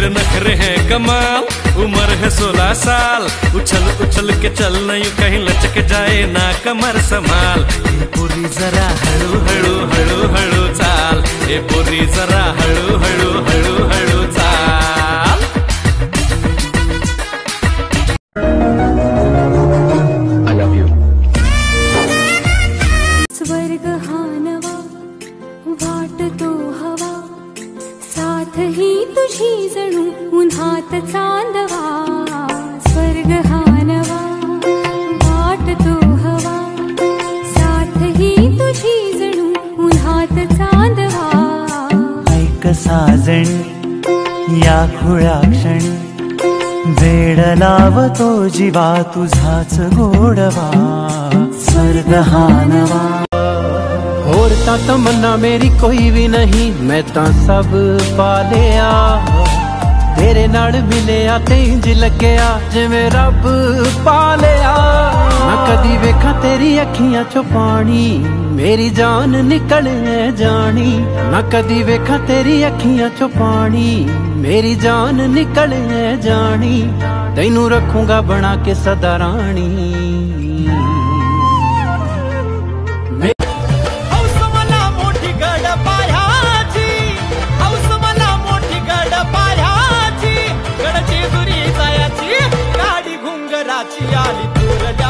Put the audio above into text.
तेरे नखरे हैं कमाल। उम्र है सोलह साल। उछल उछल के चल नहीं, कहीं लचक जाए ना कमर संभाल। ये पूरी जरा हड़ू हड़ू हड़ू हड़ू चाल। ये पूरी जरा हड़ू हळू ही तुझी जणू उन्हात चांदवा स्वर्ग हा नवा वाटतो हवा. साथ ही तुझी जणू उन्हात चांदवा. ऐक साजणी या खुळ्या क्षणी. वेड लावतो जीवा तुझाच गोडवा. स्वर्ग हा नवा ਹੋਰ ਤਾਂ ਤਮੰਨਾ ਮੇਰੀ ਕੋਈ ਵੀ ਨਹੀਂ, ਮੈਂ ਤਾਂ ਸਭ ਪਾ ਲਿਆ ਤੇਰੇ ਨਾਲ ਮਿਲਿਆ ਤੇ ਇੰਜ ਲੱਗਿਆ, ਜਿਵੇਂ ਰੱਬ ਪਾ ਲਿਆ ਨਾ ਕਦੀ ਵੇਖਾਂ ਤੇਰੀ ਅੱਖੀਆਂ ਚੋਂ ਪਾਣੀ, ਮੇਰੀ ਜਾਨ ਨਿਕਲੇ ਜਾਣੀ। ਨਾ ਕਦੀ ਵੇਖਾਂ ਤੇਰੀ ਅੱਖੀਆਂ ਚੋਂ ਪਾਣੀ, ਮੇਰੀ ਜਾਨ ਨਿਕਲੇ ਜਾਣੀ। ਤੈਨੂੰ ਰੱਖੂੰਗਾ ਬਣਾ ਕੇ ਸਦਾ ਰਾਣੀ। ची आली तूर